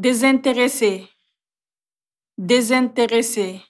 désintéressé, désintéressé.